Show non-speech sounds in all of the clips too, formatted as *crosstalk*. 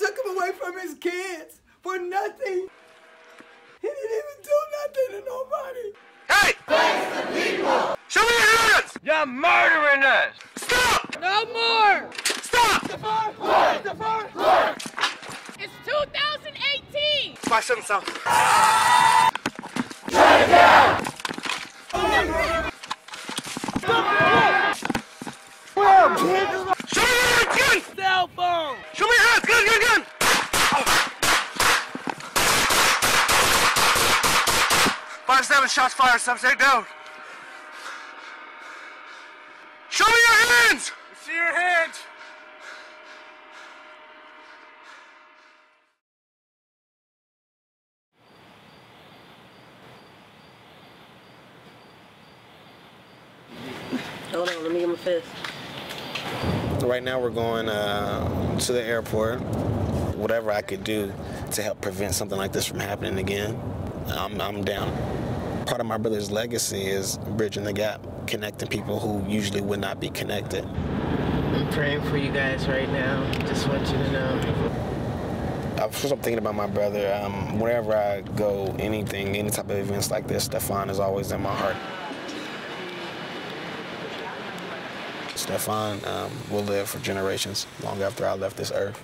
took him away from his kids for nothing. He didn't even do nothing to nobody. Hey! Face the people! Show me your hands! You're murdering us! Stop! No more! Stop! DeFar, DeFar, It's 2018! Buy something, son. Show me your hands, gun! Cell phone! Show me your hands, gun, gun, gun! Five seven shots fired, subject down. Show me your hands! See your hands! Hold on, let me get my fist. Right now, we're going uh, to the airport. Whatever I could do to help prevent something like this from happening again, I'm, I'm down. Part of my brother's legacy is bridging the gap, connecting people who usually would not be connected. I'm praying for you guys right now. Just want you to know. I I'm thinking about my brother. Um, whenever I go, anything, any type of events like this, Stephon is always in my heart. Stephon um, will live for generations long after I left this earth.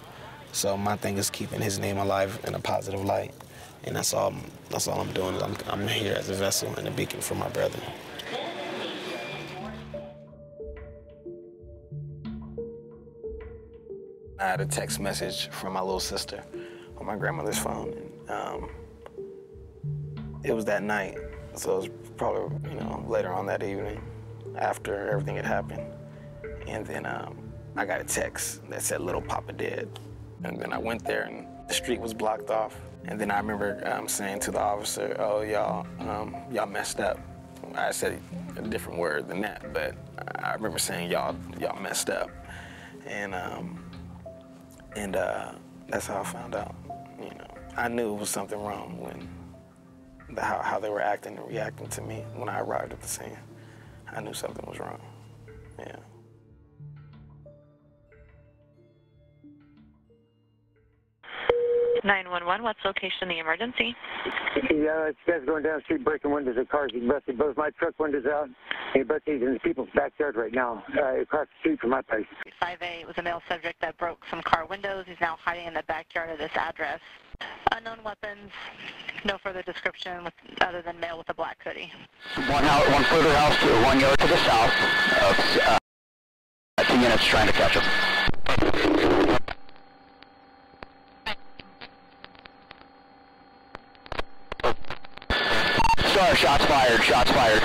So my thing is keeping his name alive in a positive light, and that's all. That's all I'm doing. I'm, I'm here as a vessel and a beacon for my brethren. I had a text message from my little sister on my grandmother's phone. And, um, it was that night, so it was probably you know later on that evening, after everything had happened. And then um, I got a text that said "Little Papa dead," and then I went there and the street was blocked off. And then I remember um, saying to the officer, "Oh y'all, um, y'all messed up." I said a different word than that, but I remember saying y'all, y'all messed up, and um, and uh, that's how I found out. You know, I knew it was something wrong when the, how, how they were acting and reacting to me when I arrived at the scene. I knew something was wrong. Yeah. 911, what's the location of the emergency? Yeah, it's guys going down the street breaking windows of cars. He busted both my truck windows out. He busted in the people's backyard right now, uh, across the street from my place. 5A was a male subject that broke some car windows. He's now hiding in the backyard of this address. Unknown weapons, no further description with, other than male with a black hoodie. One house, one further house, to one yard to the south of uh, two units trying to catch him. Shots fired, shots fired.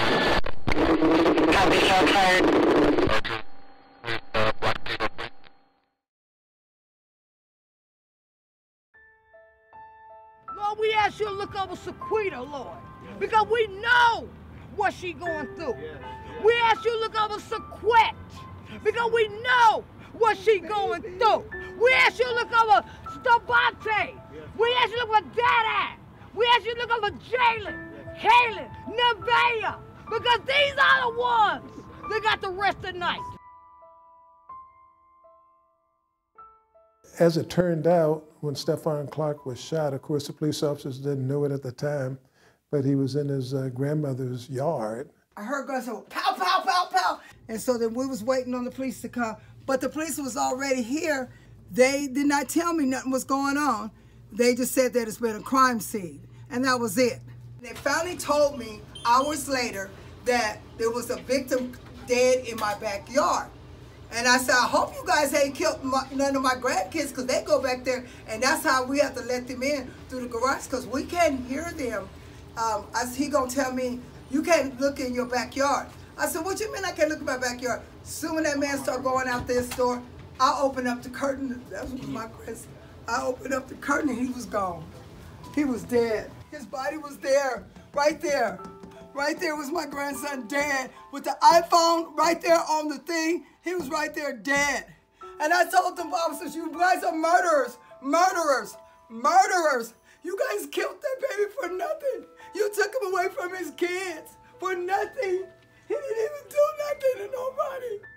Copy, shots fired. Lord, we ask you to look over Sequita, Lord, because we know what she going through. We ask you to look over Sequet, because we know what she going through. We ask you to look over Stevante. We ask you to look over Dad. We ask you to look over Jalen, Kaylin, Nevaeh, because these are the ones that got the rest of the night. As it turned out, when Stephon Clark was shot, of course, the police officers didn't know it at the time, but he was in his uh, grandmother's yard. I heard guns go pow, pow, pow, pow. And so then we was waiting on the police to come. But the police was already here. They did not tell me nothing was going on. They just said that it's been a crime scene. And that was it. They finally told me hours later that there was a victim dead in my backyard. And I said, I hope you guys ain't killed my, none of my grandkids because they go back there. And that's how we have to let them in through the garage because we can't hear them. Um, I, he going to tell me, you can't look in your backyard. I said, what you mean I can't look in my backyard? Soon when that man started going out this door, I opened up the curtain. That was my grandson. I opened up the curtain and he was gone. He was dead. His body was there, right there. Right there was my grandson dead with the iPhone right there on the thing. He was right there dead. And I told them officers, you guys are murderers, murderers, murderers. You guys killed that baby for nothing. You took him away from his kids for nothing. He didn't even do nothing to nobody.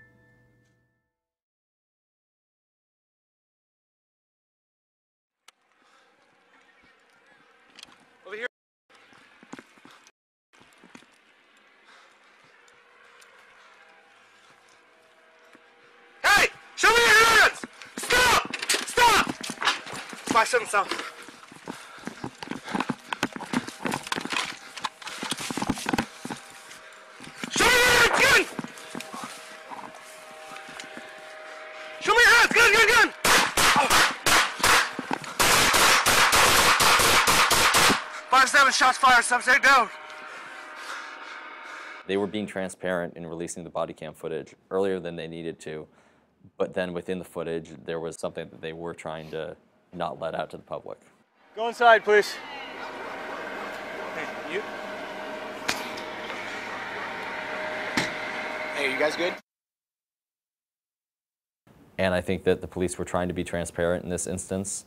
Themselves. Show me your hands, gun! Show me your hands, gun, gun, gun! Five, seven shots fired, subject down. They were being transparent in releasing the body cam footage earlier than they needed to, but then within the footage, there was something that they were trying to not let out to the public. Go inside, please. Hey, you. Hey, you guys good? And I think that the police were trying to be transparent in this instance,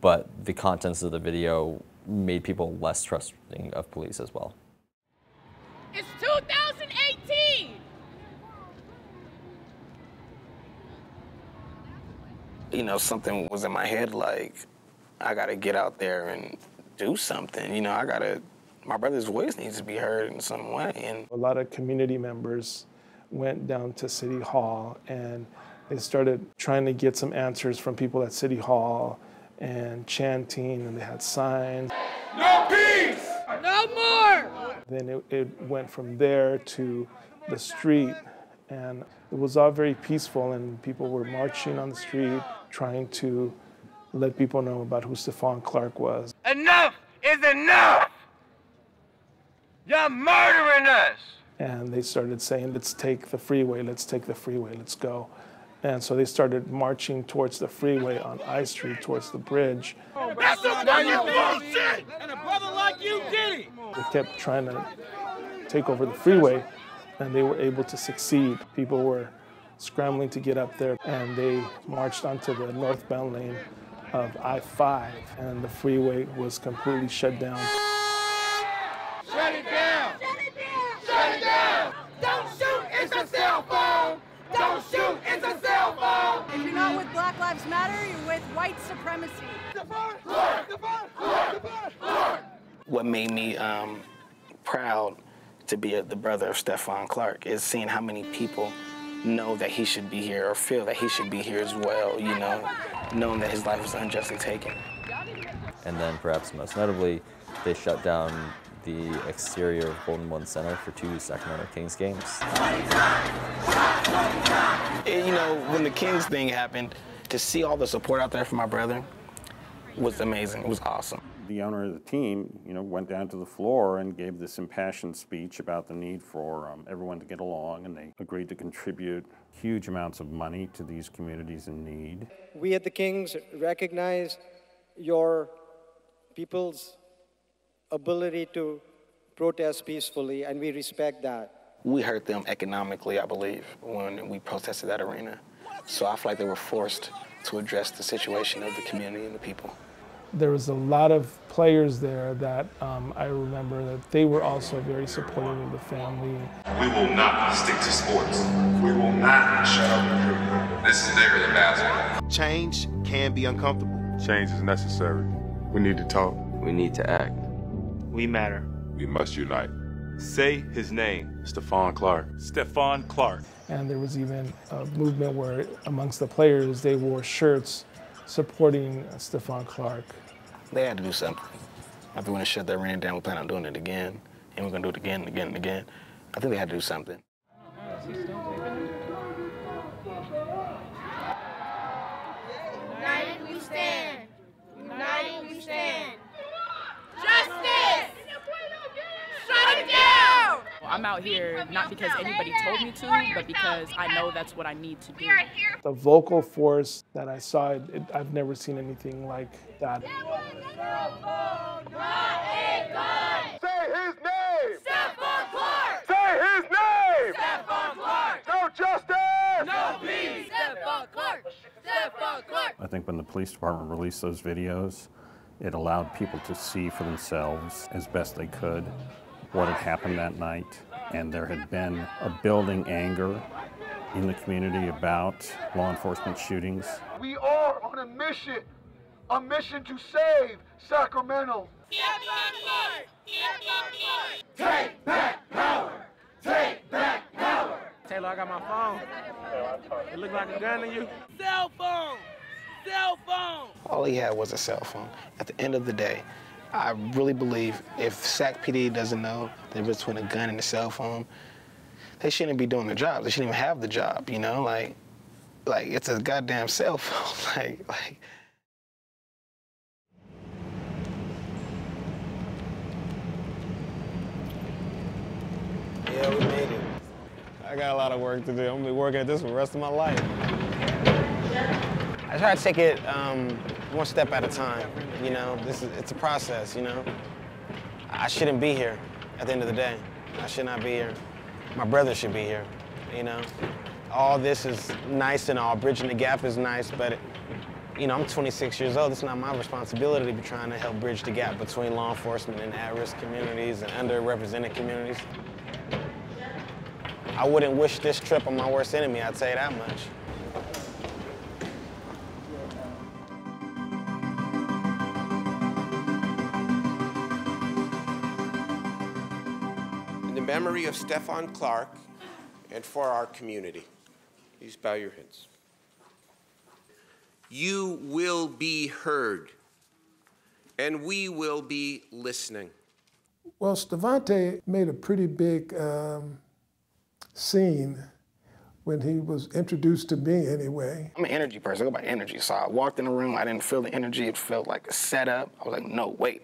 but the contents of the video made people less trusting of police as well. It's 2018! You know, something was in my head like, I gotta get out there and do something. You know, I gotta, my brother's voice needs to be heard in some way. And A lot of community members went down to City Hall and they started trying to get some answers from people at City Hall and chanting, and they had signs. No peace! No more! Then it, it went from there to the street, and it was all very peaceful, and people were marching on the street trying to let people know about who Stephon Clark was. Enough is enough! You're murdering us! and they started saying, let's take the freeway, let's take the freeway, let's go. And so they started marching towards the freeway on I Street, towards the bridge. That's some bullshit! And a brother like you did it! They kept trying to take over the freeway, and they were able to succeed. People were scrambling to get up there, and they marched onto the northbound lane of I 5, and the freeway was completely shut down. Shut it down! Shut it down! Shut it down! Don't shoot, it's a cell phone! Don't shoot, it's a cell phone! If you're not with Black Lives Matter, you're with white supremacy. what made me um, proud to be a, the brother of Stephon Clark is seeing how many people know that he should be here or feel that he should be here as well, you know, knowing that his life was unjustly taken. And then perhaps most notably, they shut down the exterior of Golden One Center for two Sacramento Kings games. And, you know, when the Kings thing happened, to see all the support out there for my brother was amazing. It was awesome. The owner of the team, you know, went down to the floor and gave this impassioned speech about the need for um, everyone to get along, and they agreed to contribute huge amounts of money to these communities in need. We at the Kings recognize your people's ability to protest peacefully, and we respect that. We hurt them economically, I believe, when we protested that arena. So I feel like they were forced to address the situation of the community and the people. There was a lot of players there that um, I remember that they were also very supportive of the family. We will not stick to sports. We will not shut up the. This is bigger than basketball. Change can be uncomfortable. Change is necessary. We need to talk. We need to act. We matter. We must unite. Say his name. Stephon Clark. Stephon Clark. And there was even a movement where, amongst the players, they wore shirts supporting uh, Stephon Clark. They had to do something. After when they shut that arena down, we plan on doing it again, and we're gonna do it again and again and again. I think they had to do something. United we stand. United we stand. Justice! Shut it down! I'm out here not because anybody told me to, but because I know that's what I need to do. The vocal force that I saw, it, it, I've never seen anything like that. Say his name! Stephon Clark! Say his name! Stephon Clark! No justice! No peace! Stephon Clark! Stephon Clark! I think when the police department released those videos, it allowed people to see for themselves as best they could what had happened that night. And there had been a building anger in the community about law enforcement shootings. We are on a mission, a mission to save Sacramento. Stephon Clark! Stephon Clark! Take back power! Take back power! Taylor, I got my phone. It looked like a gun to you? Cell phone! cell phone. All he had was a cell phone. At the end of the day, I really believe if SAC PD doesn't know the difference between a gun and a cell phone, they shouldn't be doing the job. They shouldn't even have the job, you know? Like, like it's a goddamn cell phone. *laughs* like, like. Yeah, we made it. I got a lot of work to do. I'm gonna be working at this for the rest of my life. I try to take it um, one step at a time. You know, this is it's a process. You know, I shouldn't be here. At the end of the day, I should not be here. My brother should be here. You know, all this is nice and all. Bridging the gap is nice, but it, you know, I'm 26 years old. It's not my responsibility to be trying to help bridge the gap between law enforcement and at-risk communities and underrepresented communities. I wouldn't wish this trip on my worst enemy, I'd say that much. Memory of Stephon Clark and for our community, please bow your heads. You will be heard, and we will be listening. Well, Stevante made a pretty big um, scene when he was introduced to me anyway. I'm an energy person. I go by energy. So I walked in the room. I didn't feel the energy. It felt like a setup. I was like, no, wait.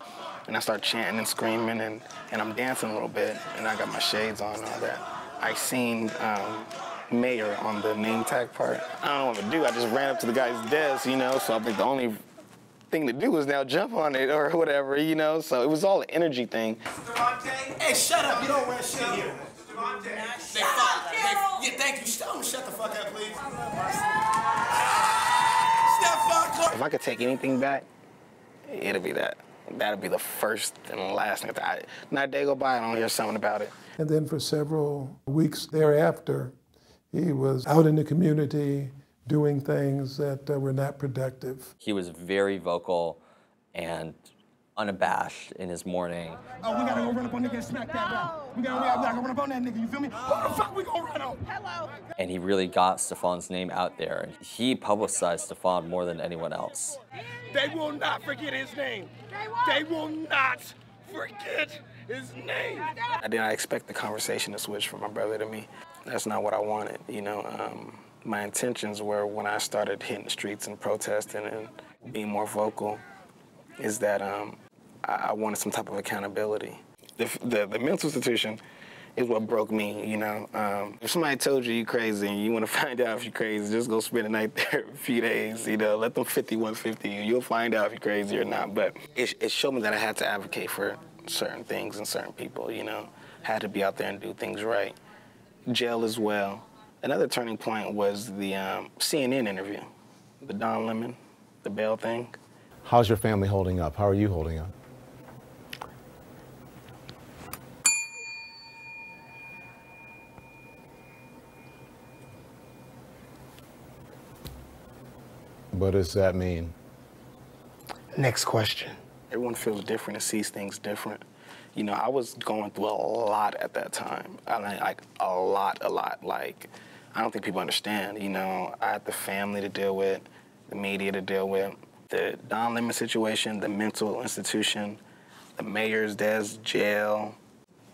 And I start chanting and screaming, and, and I'm dancing a little bit, and I got my shades on and all that. I seen um, Mayor on the name tag part. I don't know what to do. I just ran up to the guy's desk, you know, so I think the only thing to do was now jump on it or whatever, you know? So it was all an energy thing. Hey, shut up. You don't run shit here. They fuck. They, yeah, thank you. Shut, shut the fuck up, please. If I could take anything back, it'll be that. That'll be the first and last thing. I, not a day go by, I don't hear something about it. And then for several weeks thereafter, he was out in the community doing things that uh, were not productive. He was very vocal and unabashed in his mourning. Oh, we gotta go run up on nigga and smack that guy. We gotta, we gotta go run up on that nigga, you feel me? Who the fuck we gonna run on? Hello. And he really got Stephon's name out there. And He publicized Stephon more than anyone else. They will not forget his name. They will not forget his name. I did not expect the conversation to switch from my brother to me. That's not what I wanted, you know. Um, my intentions were when I started hitting the streets and protesting and being more vocal, is that um, I, wanted some type of accountability. The, the, the mental institution is what broke me, you know. Um, if somebody told you you're crazy and you want to *laughs* find out if you're crazy, just go spend a night *laughs* there a few days, you know, let them 5150 you. You'll find out if you're crazy or not. But it, it showed me that I had to advocate for certain things and certain people, you know. Had to be out there and do things right. Jail as well. Another turning point was the um, CNN interview, the Don Lemon, the bail thing. How's your family holding up? How are you holding up? What does that mean? Next question. Everyone feels different and sees things different. You know, I was going through a lot at that time. I mean, like a lot, a lot. Like, I don't think people understand. You know, I had the family to deal with, the media to deal with, the Don Lemon situation, the mental institution, the mayor's desk, jail.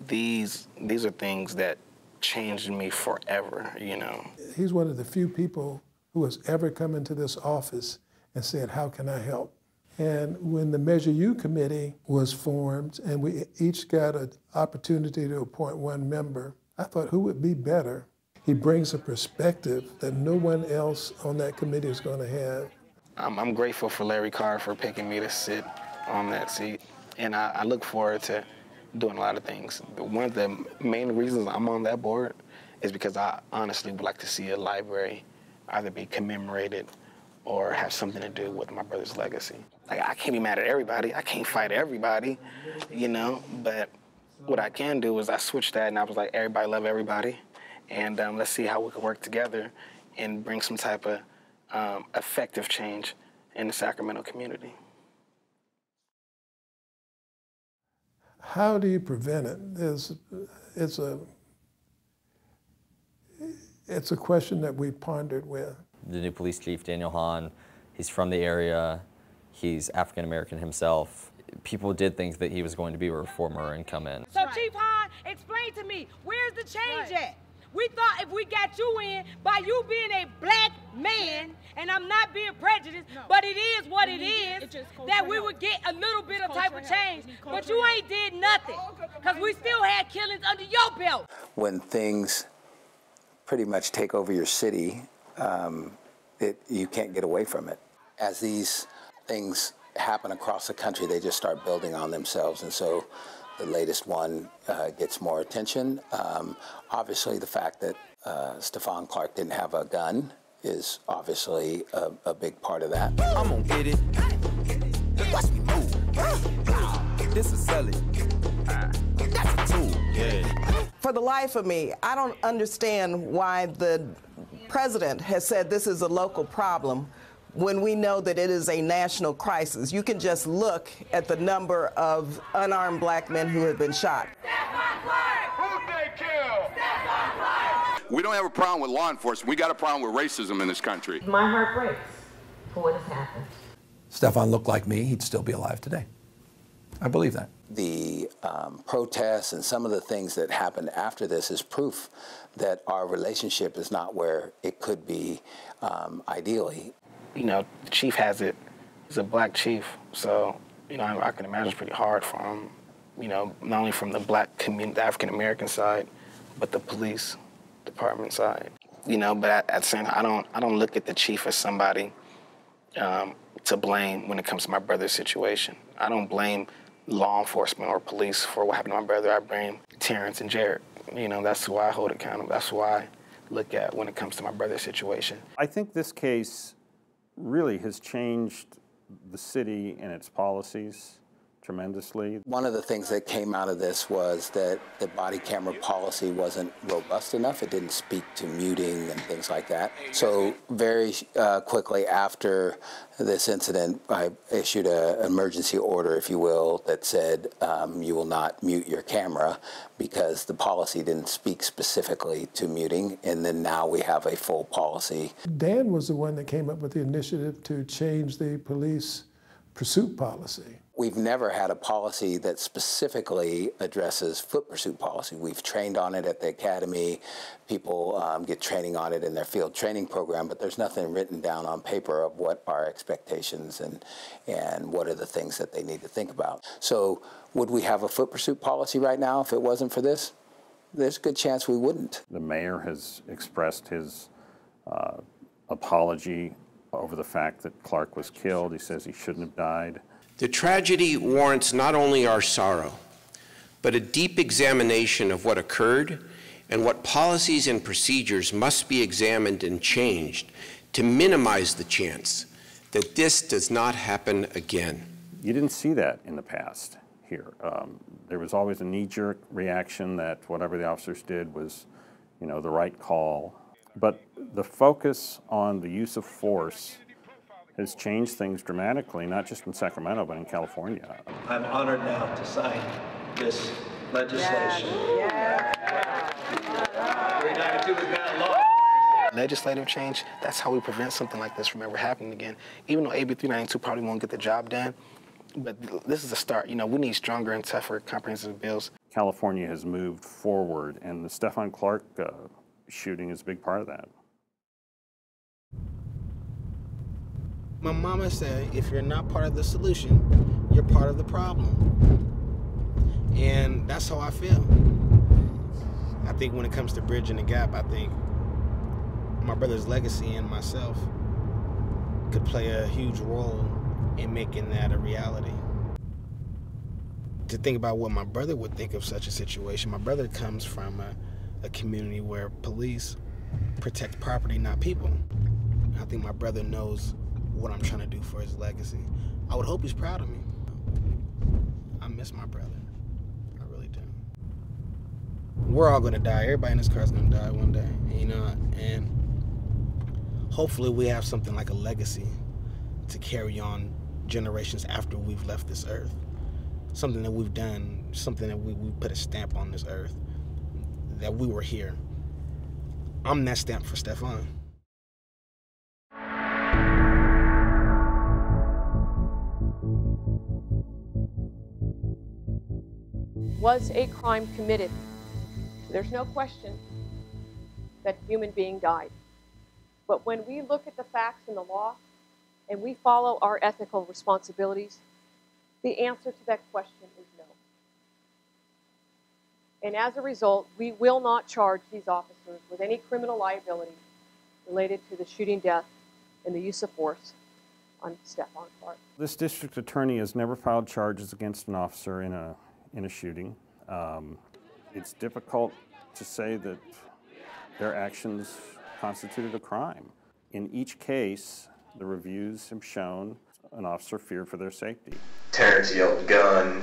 These these are things that changed me forever. You know. He's one of the few people who has ever come into this office and said, "How can I help?" And when the Measure U committee was formed and we each got an opportunity to appoint one member, I thought, who would be better? He brings a perspective that no one else on that committee is going to have. I'm, I'm grateful for Larry Carr for picking me to sit on that seat. And I, I look forward to doing a lot of things. One of the main reasons I'm on that board is because I honestly would like to see a library either be commemorated or have something to do with my brother's legacy. Like I can't be mad at everybody. I can't fight everybody, you know. But what I can do is I switched that and I was like, everybody love everybody, and um, let's see how we can work together and bring some type of um, effective change in the Sacramento community. How do you prevent it? It's, it's a it's a question that we pondered with. The new police chief, Daniel Hahn, He's from the area. He's African American himself. People did think that he was going to be a reformer and come in. So Chief Hahn, explain to me, where's the change at? We thought if we got you in by you being a black man, and I'm not being prejudiced, but it is what it is, that we would get a little bit of type of change. But you ain't did nothing, because we still had killings under your belt. when things pretty much take over your city, um, it, you can't get away from it. As these things happen across the country, they just start building on themselves. And so the latest one uh, gets more attention. Um, obviously, the fact that uh, Stephon Clark didn't have a gun is obviously a, a big part of that. I'm gonna get it. Watch me move. This is sell it. That's a tool. Yeah. For the life of me, I don't understand why the president has said this is a local problem when we know that it is a national crisis. You can just look at the number of unarmed black men who have been shot. Stephon life! Who'd they kill? Stephanie We don't have a problem with law enforcement. We got a problem with racism in this country. My heart breaks for what has happened. Stephon looked like me, he'd still be alive today. I believe that. The um, protests and some of the things that happened after this is proof that our relationship is not where it could be um, ideally. You know, the chief has it. He's a black chief, so you know I, I can imagine it's pretty hard for him. You know, not only from the black community, the African American side, but the police department side. You know, but at, at the same time, I don't I don't look at the chief as somebody um, to blame when it comes to my brother's situation. I don't blame law enforcement or police for what happened to my brother. I blame Terrence and Jared. You know, that's who I hold accountable. That's who I look at when it comes to my brother's situation. I think this case really has changed the city and its policies tremendously. One of the things that came out of this was that the body camera policy wasn't robust enough. It didn't speak to muting and things like that. So very uh, quickly after this incident, I issued an emergency order, if you will, that said um, you will not mute your camera because the policy didn't speak specifically to muting. And then now we have a full policy. Dan was the one that came up with the initiative to change the police pursuit policy. We've never had a policy that specifically addresses foot pursuit policy. We've trained on it at the academy. People um, get training on it in their field training program, but there's nothing written down on paper of what our expectations and and what are the things that they need to think about. So, would we have a foot pursuit policy right now if it wasn't for this? There's a good chance we wouldn't. The mayor has expressed his uh, apology over the fact that Clark was killed. He says he shouldn't have died. The tragedy warrants not only our sorrow, but a deep examination of what occurred and what policies and procedures must be examined and changed to minimize the chance that this does not happen again. You didn't see that in the past here. Um, there was always a knee-jerk reaction that whatever the officers did was, you know, the right call. But the focus on the use of force has changed things dramatically, not just in Sacramento, but in California. I'm honored now to sign this legislation. 392 is now law. Legislative change, that's how we prevent something like this from ever happening again. Even though AB 392 probably won't get the job done, but this is a start. You know, we need stronger and tougher comprehensive bills. California has moved forward, and the Stephon Clark uh, shooting is a big part of that. My mama said, if you're not part of the solution, you're part of the problem. And that's how I feel. I think when it comes to bridging the gap, I think my brother's legacy and myself could play a huge role in making that a reality. To think about what my brother would think of such a situation, my brother comes from a, a community where police protect property, not people. I think my brother knows what I'm trying to do for his legacy. I would hope he's proud of me. I miss my brother. I really do. We're all gonna die. Everybody in this car is gonna die one day, you know. And hopefully, we have something like a legacy to carry on generations after we've left this earth. Something that we've done, something that we, we put a stamp on this earth, that we were here. I'm that stamp for Stephon. Was a crime committed. There's no question that human being died. But when we look at the facts and the law and we follow our ethical responsibilities, the answer to that question is no. And as a result, we will not charge these officers with any criminal liability related to the shooting death and the use of force on Stephon Clark. This district attorney has never filed charges against an officer in a, in a shooting. Um, it's difficult to say that their actions constituted a crime. In each case, the reviews have shown an officer feared for their safety. Terrence yelled gun.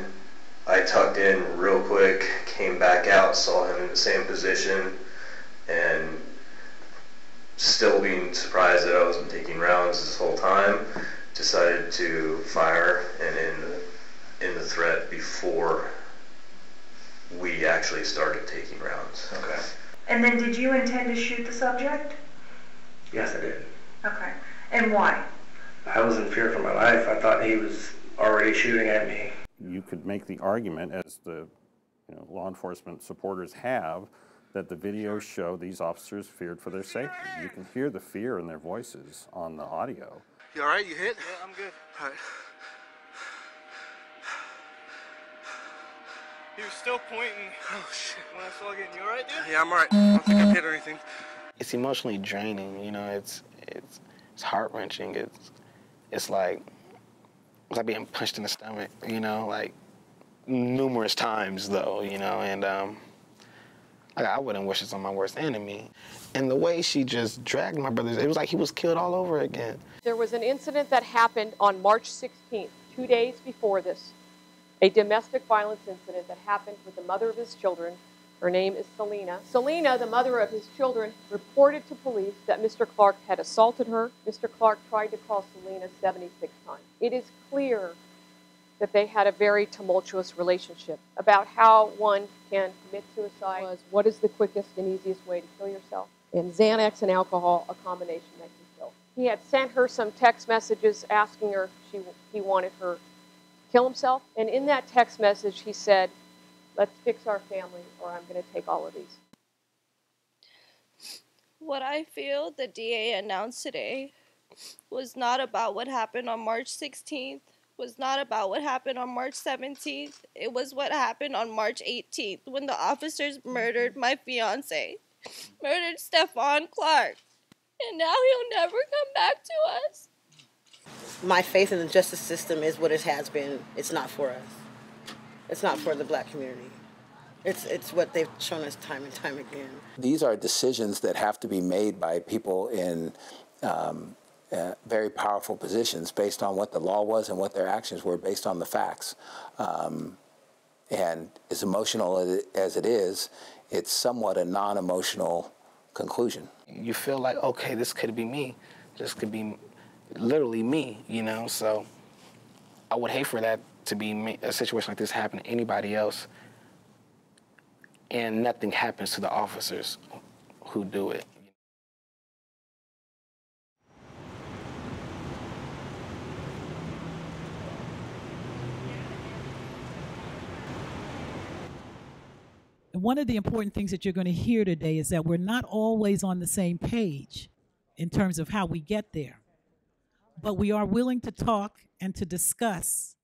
I tucked in real quick, came back out, saw him in the same position, and still being surprised that I wasn't taking rounds this whole time, decided to fire and end end the threat before we actually started taking rounds. Okay. And then did you intend to shoot the subject? Yes, I did. Okay. And why? I was in fear for my life. I thought he was already shooting at me. You could make the argument, as the you know, law enforcement supporters have, that the videos show these officers feared for their safety. You can hear the fear in their voices on the audio. You all right? You hit? Yeah, I'm good. All right. He was still pointing. Oh shit. When I saw getting you all right, dude? Yeah, I'm alright. I don't think I've hit or anything. It's emotionally draining. You know, it's it's it's heart wrenching. It's it's like it's like being punched in the stomach. You know, like numerous times though. You know, and um, like I wouldn't wish this on my worst enemy. And the way she just dragged my brother, it was like he was killed all over again. There was an incident that happened on March 16th, two days before this, a domestic violence incident that happened with the mother of his children. Her name is Salena. Salena, the mother of his children, reported to police that Mr. Clark had assaulted her. Mr. Clark tried to call Salena 76 times. It is clear that they had a very tumultuous relationship. About how one can commit suicide was what is the quickest and easiest way to kill yourself? And Xanax and alcohol, a combination that can kill. He had sent her some text messages asking her if she, he wanted her kill himself. And in that text message, he said, Let's fix our family, or I'm going to take all of these. What I feel the DA announced today was not about what happened on March 16th, was not about what happened on March 17th. It was what happened on March 18th when the officers murdered my fiance, murdered Stephon Clark. And now he'll never come back to us. My faith in the justice system is what it has been. It's not for us. It's not for the black community. It's, it's what they've shown us time and time again. These are decisions that have to be made by people in um, uh, very powerful positions based on what the law was and what their actions were based on the facts. Um, and as emotional as it is, it's somewhat a non-emotional conclusion. You feel like, okay, this could be me. This could be literally me, you know? So I would hate for that to be me, a situation like this happen to anybody else and nothing happens to the officers who do it. one of the important things that you're going to hear today is that we're not always on the same page in terms of how we get there. But we are willing to talk and to discuss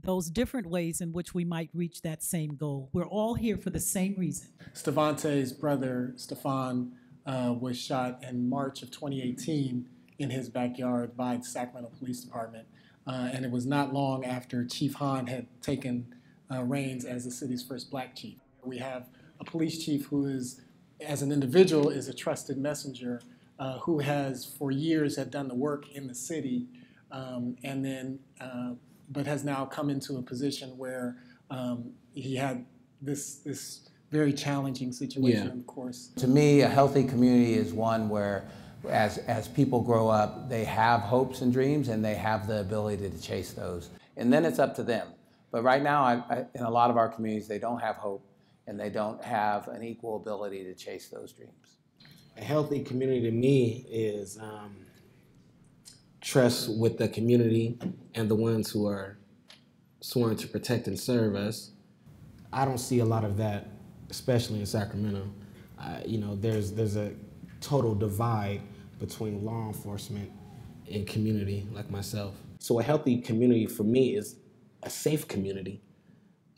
those different ways in which we might reach that same goal. We're all here for the same reason. Stevante's brother, Stephon, uh, was shot in March of 2018 in his backyard by the Sacramento Police Department. Uh, and it was not long after Chief Hahn had taken uh, reins as the city's first black chief. We have a police chief who is, as an individual, is a trusted messenger uh, who has for years had done the work in the city, um, and then uh, but has now come into a position where um, he had this this very challenging situation. Yeah. Of course, To me, a healthy community is one where, as, as people grow up, they have hopes and dreams and they have the ability to chase those. And then it's up to them. But right now, I, I, in a lot of our communities, they don't have hope and they don't have an equal ability to chase those dreams. A healthy community to me is um, trust with the community and the ones who are sworn to protect and serve us. I don't see a lot of that, especially in Sacramento. Uh, you know, there's there's a total divide between law enforcement and community like myself. So a healthy community for me is a safe community,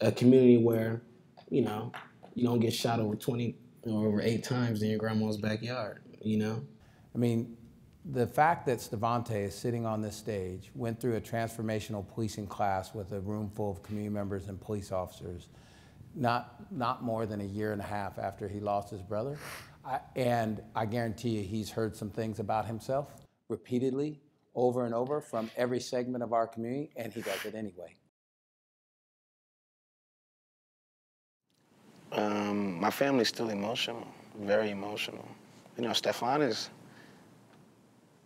a community where, you know, you don't get shot over 20 or over eight times in your grandma's backyard, you know? I mean, the fact that Stevante is sitting on this stage, went through a transformational policing class with a room full of community members and police officers, not, not more than a year and a half after he lost his brother. I, and I guarantee you he's heard some things about himself repeatedly, over and over from every segment of our community, and he does it anyway. Um, my family's still emotional, very emotional. You know, Stephon is,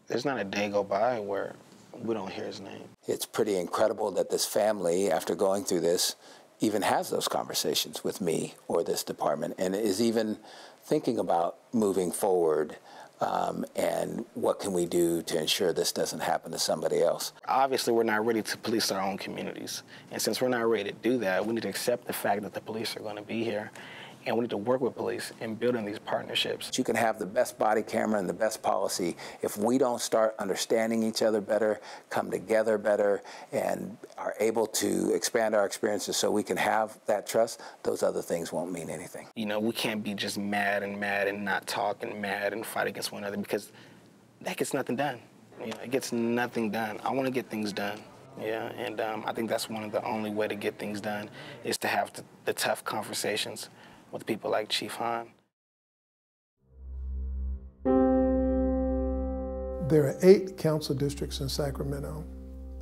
there's not a day go by where we don't hear his name. It's pretty incredible that this family, after going through this, even has those conversations with me or this department and is even thinking about moving forward um, and what can we do to ensure this doesn't happen to somebody else. Obviously, we're not ready to police our own communities. And since we're not ready to do that, we need to accept the fact that the police are going to be here and we need to work with police in building these partnerships. You can have the best body camera and the best policy if we don't start understanding each other better, come together better, and are able to expand our experiences so we can have that trust, those other things won't mean anything. You know, we can't be just mad and mad and not talk and mad and fight against one another because that gets nothing done. You know, it gets nothing done. I want to get things done. Yeah, and um, I think that's one of the only way to get things done is to have the, the tough conversations with people like Chief Hahn. There are eight council districts in Sacramento.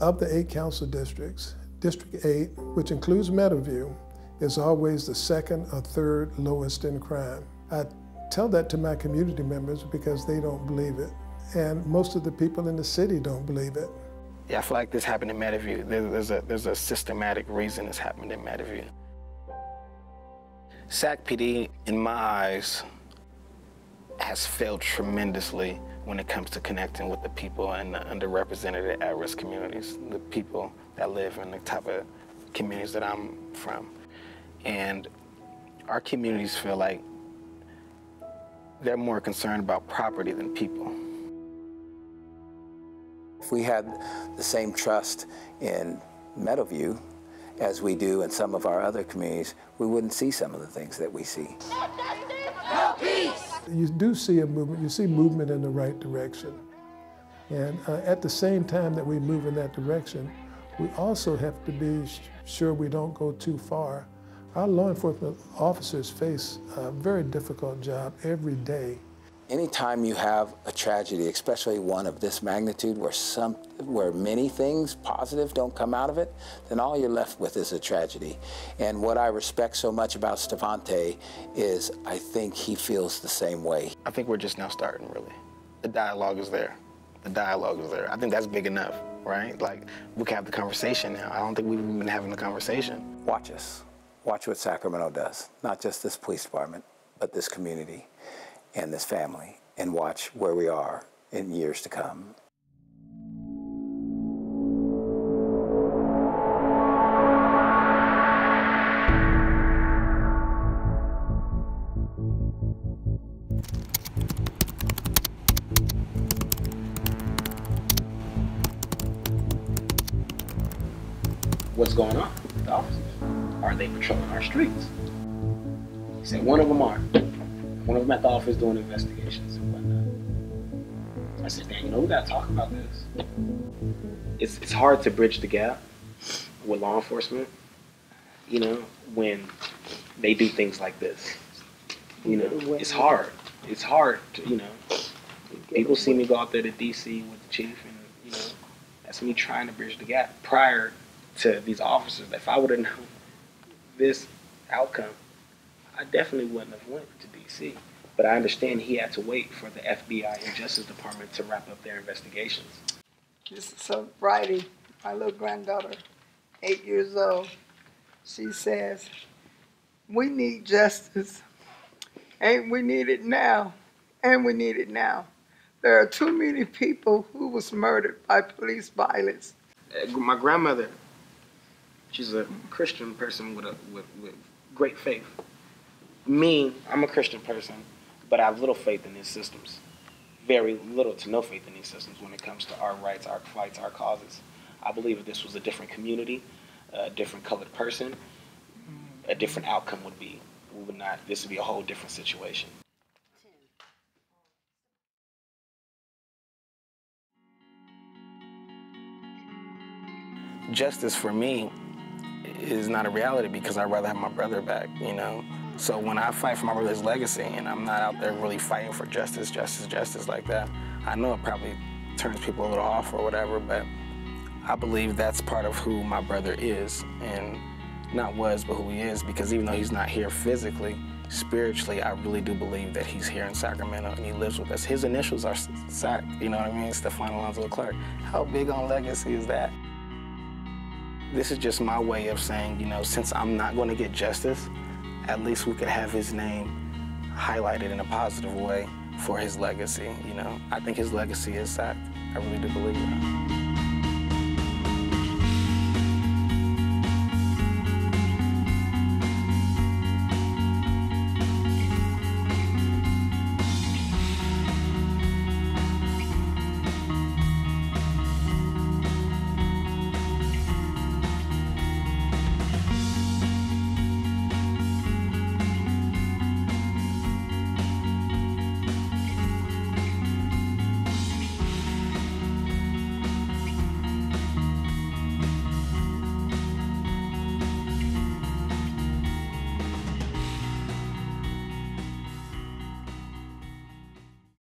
Of the eight council districts, District 8, which includes Meadowview, is always the second or third lowest in crime. I tell that to my community members because they don't believe it. And most of the people in the city don't believe it. Yeah, I feel like this happened in Meadowview. There's a, there's a systematic reason this happened in Meadowview. SAC PD, in my eyes, has failed tremendously when it comes to connecting with the people and the underrepresented at-risk communities, the people that live in the type of communities that I'm from. And our communities feel like they're more concerned about property than people. If we had the same trust in Meadowview as we do in some of our other communities, we wouldn't see some of the things that we see. No peace! You do see a movement, you see movement in the right direction. And uh, at the same time that we move in that direction, we also have to be sure we don't go too far. Our law enforcement officers face a very difficult job every day Anytime you have a tragedy, especially one of this magnitude where some where many things positive don't come out of it, then all you're left with is a tragedy. And what I respect so much about Stevante is I think he feels the same way. I think we're just now starting really. The dialogue is there. The dialogue is there. I think that's big enough, right? Like we can have the conversation now. I don't think we've even been having the conversation. Watch us. Watch what Sacramento does. Not just this police department, but this community and this family and watch where we are in years to come. What's going on the officers? Are they patrolling our streets? He said one of them are. One of them at the office doing investigations and whatnot. I said, Dan, you know, we gotta talk about this. It's, it's hard to bridge the gap with law enforcement, you know, when they do things like this. You know, it's hard. It's hard to, you know, people see me go out there to DC with the chief and, you know, that's me trying to bridge the gap prior to these officers. If I would have known this outcome, I definitely wouldn't have went to DC. But I understand he had to wait for the FBI and Justice Department to wrap up their investigations. This is so Friday, my little granddaughter, eight years old, she says, we need justice. And we need it now. And we need it now. There are too many people who was murdered by police violence. My grandmother, she's a Christian person with a with, with great faith. Me, I'm a Christian person, but I have little faith in these systems. Very little to no faith in these systems when it comes to our rights, our fights, our causes. I believe if this was a different community, a different colored person, a different outcome would be. We would not, this would be a whole different situation. Justice for me is not a reality because I'd rather have my brother back, you know? So when I fight for my brother's legacy and I'm not out there really fighting for justice, justice, justice like that, I know it probably turns people a little off or whatever, but I believe that's part of who my brother is and not was, but who he is because even though he's not here physically, spiritually, I really do believe that he's here in Sacramento and he lives with us. His initials are SAC, you know what I mean? Stephon Alonzo Clark. How big on legacy is that? This is just my way of saying, you know, since I'm not going to get justice, at least we could have his name highlighted in a positive way for his legacy, you know. I think his legacy is SAC. I really do believe that.